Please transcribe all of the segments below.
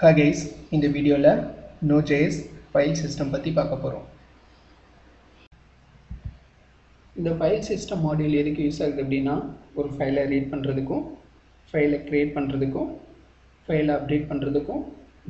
ஹகைஸ் இந்த வீடியோவில் no JS file system பற்றி பார்க்க போகிறோம் இந்த ஃபைல் சிஸ்டம் மாடியூல் எதுக்கு யூஸ் ஆகுது அப்படின்னா ஒரு ஃபைலை ரீட் பண்ணுறதுக்கும் ஃபைலை க்ரியேட் பண்ணுறதுக்கும் ஃபைலை அப்டேட் பண்ணுறதுக்கும்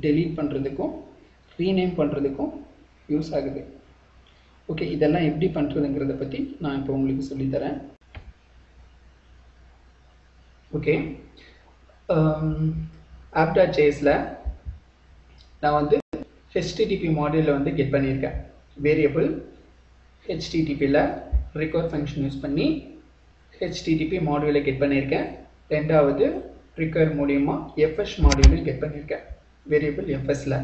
டெலீட் பண்ணுறதுக்கும் ரீநேம் பண்ணுறதுக்கும் யூஸ் ஆகுது. ஓகே இதெல்லாம் எப்படி பண்ணுறதுங்கிறத பற்றி நான் இப்போ உங்களுக்கு சொல்லித்தரேன் ஓகே ஆப்டா um, சேஸில் நான் வந்து ஹெச்டிடிபி மாடியூலில் வந்து கெட் பண்ணியிருக்கேன். வேரியபிள் ஹெச்டிடிபியில் ரிகவர் ஃபங்க்ஷன் யூஸ் பண்ணி ஹெச்டிடிபி மாடியூலை கெட் பண்ணியிருக்கேன். ரெண்டாவது ரிகவர் மூலியமாக எஃப்எஸ் மாடியூலில் கெட் பண்ணியிருக்கேன். வேரியபிள் எஃப்எஸில்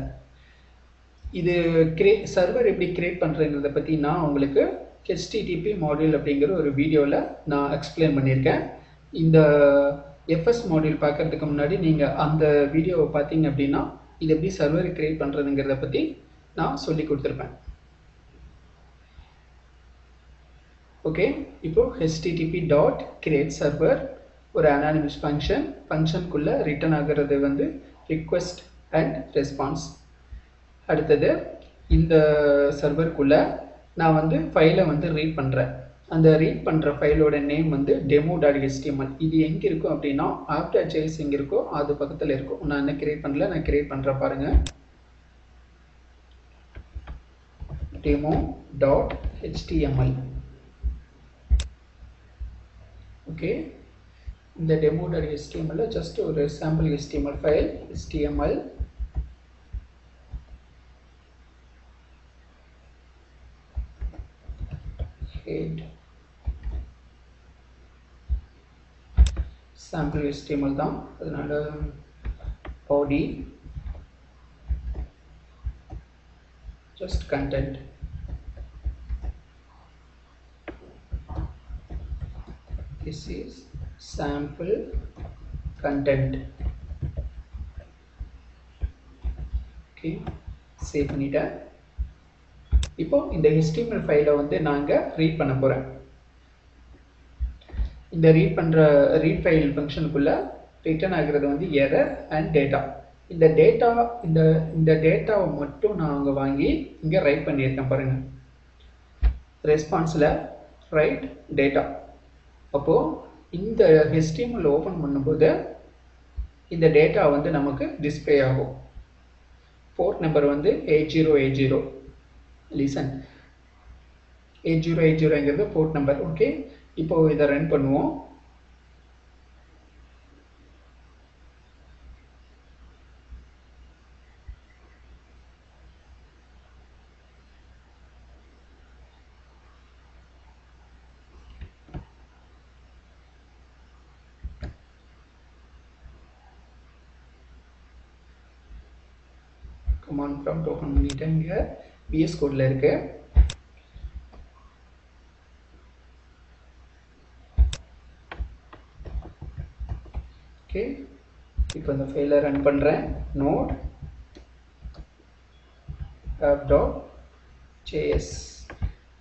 இது கிரே சர்வர் எப்படி கிரியேட் பண்ணுறதுங்கிறத பற்றி நான் உங்களுக்கு ஹெச்டிடிபி மாடியூல் அப்படிங்கிற ஒரு வீடியோவில் நான் எக்ஸ்பிளைன் பண்ணியிருக்கேன். இந்த எஃப்எஸ் மாடியூல் பார்க்குறதுக்கு முன்னாடி நீங்கள் அந்த வீடியோவை பார்த்தீங்க அப்படின்னா இது எப்படி சர்வர் கிரியேட் பண்ணுறதுங்கிறத பற்றி நான் சொல்லி கொடுத்துருப்பேன். ஓகே இப்போ ஹெச்டிடிபி டாட் கிரியேட் சர்வர் ஒரு அனானிமஸ் ஃபங்க்ஷன் ஃபங்க்ஷனுக்குள்ளே ரிட்டர்ன் ஆகிறது வந்து ரிக்வெஸ்ட் அண்ட் ரெஸ்பான்ஸ் அடுத்தது இந்த சர்வருக்குள்ளே நான் வந்து ஃபைலை வந்து ரீட் பண்ணுறேன் அந்த ரீட் பண்ணுற ஃபைலோட நேம் வந்து டெமோ டாட் ஹெச்டிஎம்எல் இது எங்கே இருக்கும் அப்படின்னா ஆஃப்டர் ஜேஸ் எங்கே இருக்கோ அது பக்கத்தில் இருக்கும். நான் என்ன கிரியேட் பண்ணல நான் கிரியேட் பண்ணுற பாருங்கள் டெமோ டாட் ஹெச்டிஎம்எல் ஓகே இந்த டெமோ டாட் ஹெச்டிஎம்எல்ல ஜஸ்ட் ஒரு sample HTML file HTML head. sample HTML தான் அதனால body just content this is sample content okay save பண்ணிட்டேன் இப்போ இந்த ஹெச்டிஎம்எல் ஃபைலை வந்து நாங்கள் ரீட் பண்ண போகிறேன் இந்த ரீட் பண்ணுற ரீட் ஃபைல் ஃபங்க்ஷனுக்குள்ளே ரிட்டர்ன் ஆகிறது வந்து எரர் அண்ட் டேட்டா இந்த டேட்டா இந்த இந்த டேட்டாவை மட்டும் நான் அங்கே வாங்கி இங்கே ரைட் பண்ணியிருக்கேன் பாருங்கள் ரெஸ்பான்ஸில் ரைட் டேட்டா அப்போது இந்த ஹெச்டிஎம்எல் ஓப்பன் பண்ணும்போது இந்த டேட்டா வந்து நமக்கு டிஸ்பிளே ஆகும். போர்ட் நம்பர் வந்து eight zero eight zero listen eight zero eight ஜீரோங்கிறது port number okay இப்போ இதை ரன் பண்ணுவோம். கமாண்ட் ப்ராம்ப்ட் ஓப்பன் பண்ணிட்டேன் இங்கே. பிஎஸ் கோடில் இருக்கு ஓகே இப்போ இந்த ஃபைலை ரன் பண்ணுறேன் node app dot JS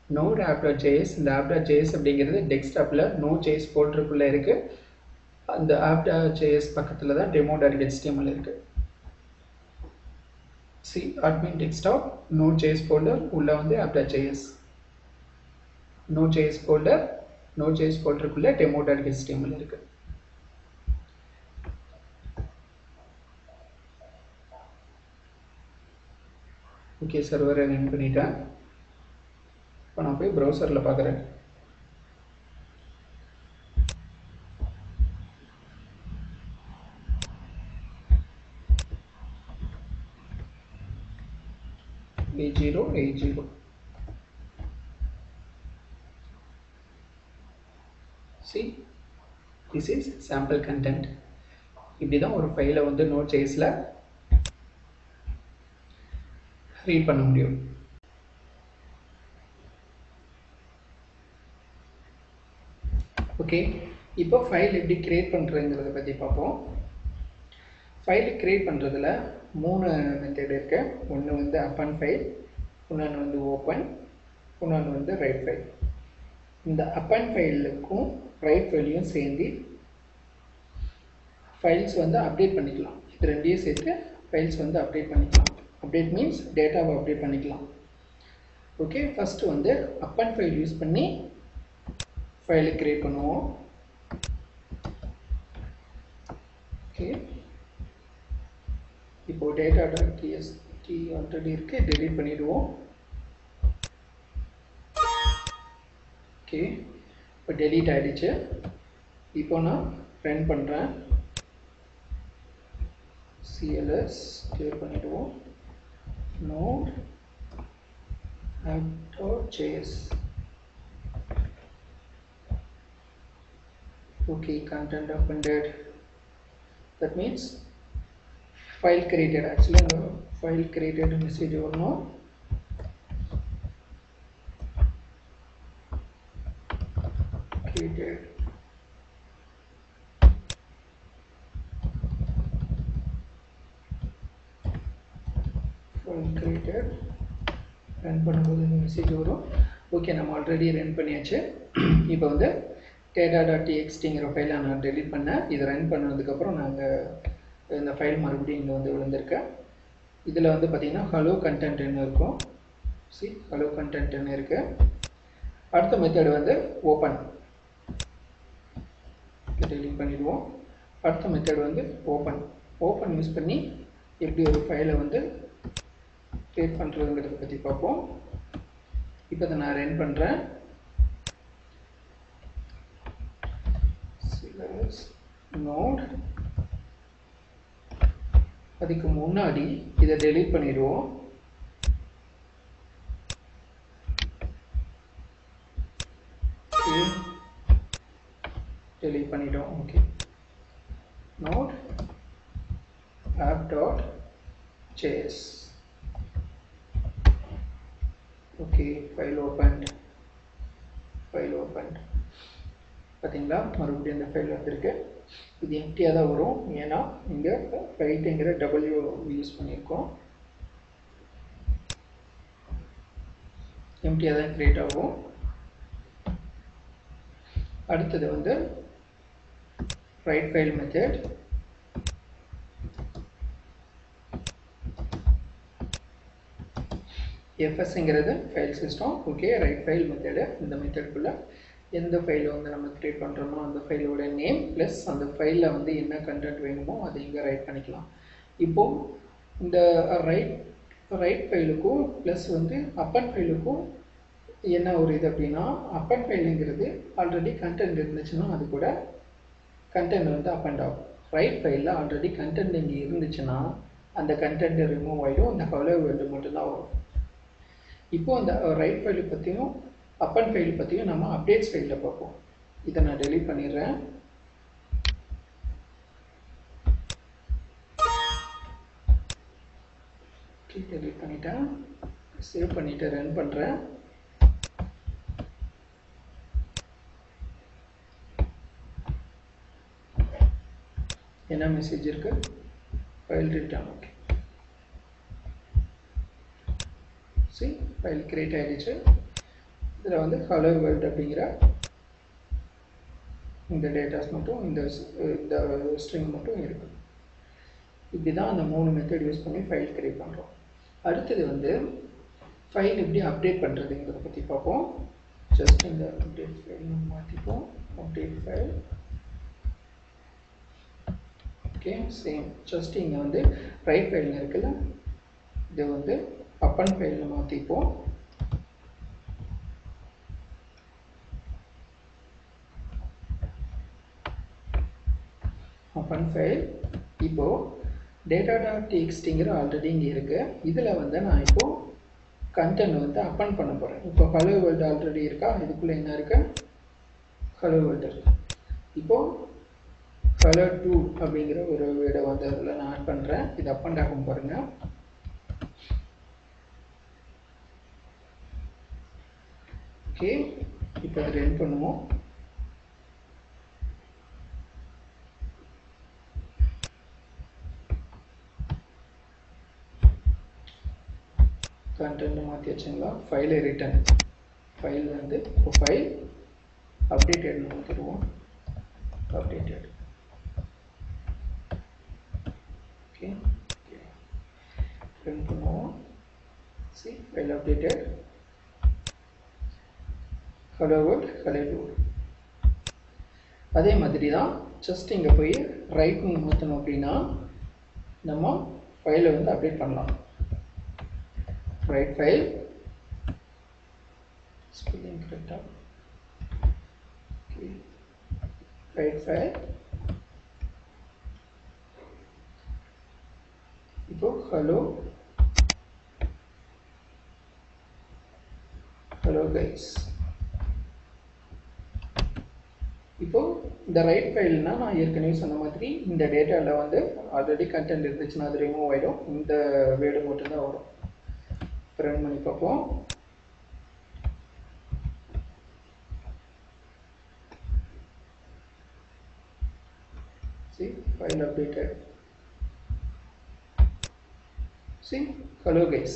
node app dot JS இந்த ஆப் டாட் ஜேஎஸ் அப்படிங்கிறது டெஸ்க்டாப்பில் நோ ஜேஎஸ் போல்டருக்குள்ளே இருக்குது அந்த ஆப் டாட் ஜேஎஸ் பக்கத்தில் தான் டெமோ டாட் ஹெச்டிஎம்எல் இருக்குது C admin desktop node.js folder உள்ள வந்து app.js node.js folder node.js folderக்குள்ள demo.html இருக்கு. ஓகே சர்வரை ரன் பண்ணிட்டேன். இப்போ நான் போய் ப்ரௌசரில் பார்க்குறேன். Eight zero eight zero see this is sample content இப்படி தான் ஒரு ஃபைலை வந்து நோட் ஜேஸில் ரீட் பண்ண முடியும். ஓகே இப்போ ஃபைல் எப்படி கிரியேட் பண்ணுறதுங்கிறத பற்றி பார்ப்போம். ஃபைல் கிரியேட் பண்ணுறதுல மூணு மெத்தட் இருக்கு. ஒன்று வந்து அப்பன் ஃபைல் இன்னொன்று வந்து ஓப்பன் இன்னொன்று வந்து ரைட் ஃபைல் இந்த அப்பன் ஃபைலுக்கும் ரைட் ஃபைலையும் சேர்ந்து ஃபைல்ஸ் வந்து அப்டேட் பண்ணிக்கலாம். இது ரெண்டையும் சேர்த்து ஃபைல்ஸ் வந்து அப்டேட் பண்ணிக்கலாம். அப்டேட் மீன்ஸ் டேட்டாவை அப்டேட் பண்ணிக்கலாம். ஓகே ஃபஸ்ட்டு வந்து அப்பன் ஃபைல் யூஸ் பண்ணி ஃபைலை க்ரியேட் பண்ணுவோம். ஓகே இப்போது டேட்டா டாட் டிஎஸ்டி ஆல்ரெடி இருக்குது டெலீட் பண்ணிவிடுவோம் ஓகே இப்போ டெலீட் ஆகிடுச்சு இப்போ நான் ரன் பண்ணுறேன் சிஎல்எஸ் கிளியர் பண்ணிவிடுவோம் node app.js okay content appended that means file created. Actually the file created message or no message வரும் ஓகே நம்ம ஆல்ரெடி ரன் பண்ணியாச்சு. இப்போ வந்து டேட்டா டாட் டிஎக்ஸ்டிங்கிற ஃபைலை நான் டெலிட் பண்ணேன். இதை ரன் பண்ணதுக்கப்புறம் நாங்கள் இந்த ஃபைல் மறுபடியும் இங்கே வந்து விழுந்திருக்கேன் இதில் வந்து பார்த்திங்கன்னா ஹலோ கண்டென்ட்னு இருக்கும். சி ஹலோ கண்டென்ட்னு இருக்குது அடுத்த மெத்தட் வந்து ஓப்பன் டெலிட் பண்ணிடுவோம். அடுத்த மெத்தட் வந்து ஓப்பன் ஓப்பன் யூஸ் பண்ணி எப்படி ஒரு ஃபைலை வந்து க்ரியேட் பண்ணுறதுங்கிறத பற்றி பார்ப்போம். இப்போ இதை நான் ரன் பண்ணுறேன் நோட் அதுக்கு முன்னாடி இதை டெலீட் பண்ணிடுவோம். டெலீட் பண்ணிட்டோம். Okay node app dot JS okay file opened file opened பார்த்தீங்களா மறுபடியும் இந்த ஃபைல் வந்திருக்கு. இது எம்டியாக தான் வரும். ஏன்னா இங்கே ஃபைட்டுங்கிற டபிள்யூ யூஸ் பண்ணியிருக்கோம். எம்டியாக தான் க்ரியேட் ஆகும். அடுத்தது வந்து write file method எஃப்எஸ்ங்கிறது file system okay write file method இந்த மெத்தடுக்குள்ளே எந்த ஃபைலை வந்து நம்ம க்ரியேட் பண்ணுறோமோ அந்த ஃபைலோட நேம் ப்ளஸ் அந்த ஃபைலில் வந்து என்ன கண்டென்ட் வேணுமோ அதை இங்கே ரைட் பண்ணிக்கலாம். இப்போது இந்த ரைட் ரைட் ஃபைலுக்கும் ப்ளஸ் வந்து அப்பன் ஃபைலுக்கும் என்ன ஒரு இது அப்படின்னா அப்பன் ஃபைலுங்கிறது ஆல்ரெடி கண்டென்ட் இருந்துச்சுன்னா அது கூட கண்டென்ட் வந்து அப் அண்ட் ஆகும் ரைட் ஃபைலில் ஆல்ரெடி கண்டென்ட் இங்கே இருந்துச்சுன்னா அந்த கண்டென்ட் ரிமூவ் ஆகிடும் அந்த ஹலோ வேர்டு மட்டும்தான் வரும். இப்போ அந்த ரைட் ஃபைலை பற்றியும் அப்பன் ஃபைல் பற்றியும் நம்ம அப்டேட்ஸ் ஃபைலில் பார்ப்போம். இதை நான் டெலிட் பண்ணிடுறேன். டெலிட் பண்ணிட்டேன். சேவ் பண்ணிவிட்டு ரன் பண்ணுறேன் என்ன மெசேஜ் இருக்கு? File written okay see file create ஆகிடுச்சு இதில் வந்து ஹலோ வேர்ல்ட் அப்படிங்கிற இந்த டேட்டாஸ் மட்டும் இந்த இந்த ஸ்ட்ரிங் மட்டும் இருக்கு. இப்படி தான் அந்த மூணு மெத்தட் யூஸ் பண்ணி ஃபைல் கிரியேட் பண்ணுறோம் அடுத்தது வந்து ஃபைல் எப்படி அப்டேட் பண்ணுறதுங்கிறத பற்றி பார்ப்போம். ஜஸ்ட் இந்த update file மாற்றிப்போம் update file okay same just இங்கே வந்து ரைட் ஃபைல் இருக்குல்ல இது வந்து அப்பன் ஃபைலில் மாற்றிப்போம் அப்பன் ஃபைல் இப்போது டேட்டா டாட் டிஎக்ஸ்டிங்கிற ஆல்ரெடி இங்கே இருக்குது இதில் வந்து நான் இப்போது கண்டென்ட் வந்து அப்பன் பண்ண போகிறேன் இப்போ ஹலோ வேர்ல்டு ஆல்ரெடி இருக்கா? இதுக்குள்ளே என்ன இருக்கு? ஹலோ வேர்ல்டு இருக்கு. இப்போது ஹலோ டூ அப்படிங்கிற ஒரு வீடை வந்து அதில் நான் ஆட் பண்ணுறேன் இது அப்பன் ஆகும் பாருங்கள் ஓகே. இப்போ அதை ரன் பண்ணுவோம். கண்டென்ட் மாற்றி வச்சுங்களா? ஃபைலை ரிட்டன் ஃபைல் வந்து இப்போ ஃபைல் அப்டேட்டட் மாற்றிடுவோம் அப்டேட்டட் ஓகே run பண்ணுவோம். See file updated hello world hello அதே மாதிரி தான் ஜஸ்ட் இங்கே போய் ரைட் மாற்றணும் அப்படின்னா நம்ம ஃபைலை வந்து அப்டேட் பண்ணலாம். ரைட் ஃபைல் ஸ்பெல்லிங் கரெக்டாக ரைட் ஃபைல் இப்போ ஹலோ ஹலோ கைஸ் இப்போ இந்த ரைட் ஃபைல்னால் நான் ஏற்கனவே சொன்ன மாதிரி இந்த டேட்டாவில் வந்து ஆல்ரெடி கண்டென்ட் இருந்துச்சுன்னா அது ரிமூவ் ஆகிடும் இந்த வேர்டு மட்டும்தான் வரும் ரன் பண்ணி பார்ப்போம். See file updated. See hello guys.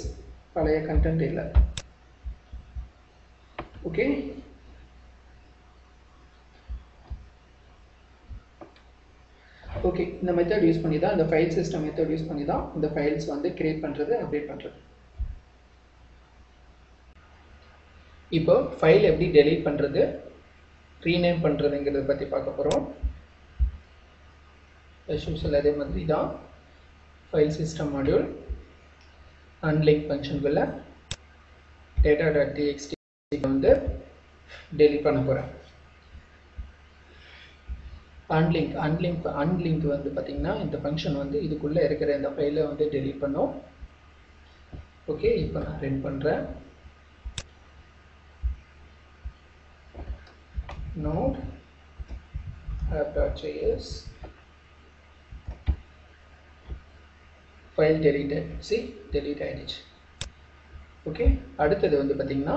பழைய கண்டென்ட் இல்லை. ஓகே ஓகே இந்த மெத்தட் யூஸ் பண்ணி தான் இந்த ஃபைல் சிஸ்டம் மெத்தட் யூஸ் பண்ணி தான் இந்த ஃபைல்ஸ் வந்து கிரியேட் பண்ணுறது அப்டேட் பண்ணுறது இப்போ ஃபைல் எப்படி டெலீட் பண்ணுறது ரீநேம் பண்ணுறதுங்கிறத பற்றி பார்க்க போகிறோம் யூஸ்வல் அதே மாதிரி தான் ஃபைல் சிஸ்டம் மாடியூல் அன்லிங்க் ஃபங்க்ஷனுக்குள்ள டேட்டா டாட் டிஎக்ஸ்டி வந்து டெலிட் பண்ண போகிறேன் அன்லிங்க் அன்லிங்க் அன்லிங்க் வந்து பார்த்திங்கன்னா இந்த ஃபங்க்ஷன் வந்து இதுக்குள்ளே இருக்கிற இந்த ஃபைலை வந்து டெலிட் பண்ணும். ஓகே இப்போ நான் ரன் பண்ணுறேன் node app.js file deleted see delete ஆகிடுச்சு ஓகே அடுத்தது வந்து பார்த்திங்கன்னா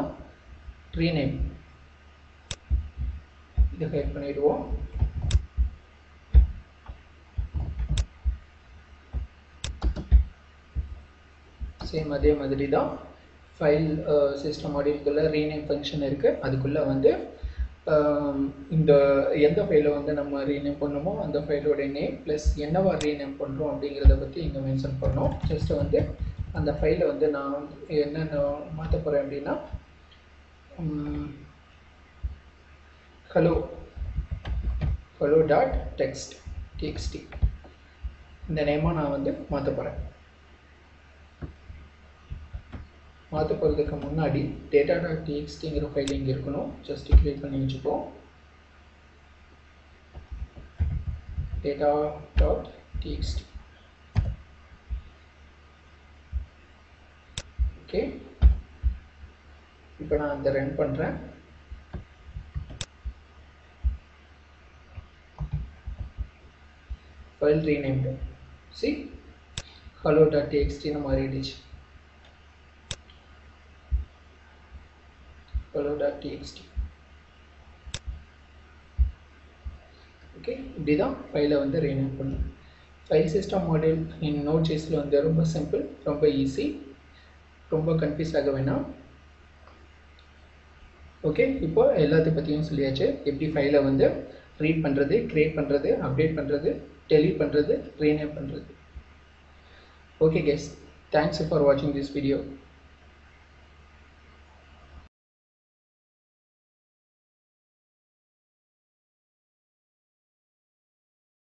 ரீநேம் இதை ஹைட் பண்ணிவிடுவோம் சேம் அதே மாதிரி தான் ஃபைல் சிஸ்டம் மாடியூல்குள்ளே ரீநேம் ஃபங்க்ஷன் இருக்குது அதுக்குள்ளே வந்து இந்த எந்த ஃபைலை வந்து நம்ம ரீநேம் பண்ணுமோ அந்த ஃபைலோட நேம் ப்ளஸ் என்னவா ரீநேம் பண்ணுறோம் அப்படிங்கிறத பற்றி இங்கே மென்ஷன் பண்ணோம். ஜஸ்ட் வந்து அந்த ஃபைலை வந்து நான் வந்து என்னென்ன மாற்ற போகிறேன் அப்படின்னா hello hello dot text TXT இந்த நேமாக நான் வந்து மாற்ற போகிறேன் மாற்ற போகிறதுக்கு முன்னாடி டேட்டா டாட் டிஎக்ஸ்டிங்கிற ஃபைல் இங்கே இருக்கணும். ஜஸ்ட் கிரியேட் பண்ணி வச்சுப்போம். டேட்டா டாட் டிஎக்ஸ்டி ஓகே இப்போ நான் அதை ரன் பண்ணுறேன் file renamed see hello dot டிஎக்ஸ்டின்னு மாறிடுச்சு. hello.txt ஓகே இப்படி தான் ஃபைலை வந்து ரீநேம் பண்ணும் file system model in node ஜேஸில் வந்து ரொம்ப சிம்பிள் ரொம்ப ஈஸி ரொம்ப கன்ஃபியூஸ் ஆக வேணாம். ஓகே இப்போ எல்லாத்தையும் பற்றியும் சொல்லியாச்சு. எப்படி ஃபைலை வந்து ரீட் பண்ணுறது க்ரியேட் பண்ணுறது அப்டேட் பண்ணுறது டெலிட் பண்ணுறது ரீநேம் பண்ணுறது ஓகே கேஸ் தேங்க்ஸ் ஃபார் வாட்சிங் திஸ் வீடியோ